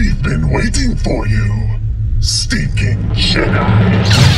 We've been waiting for you, stinking Jedi.